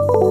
you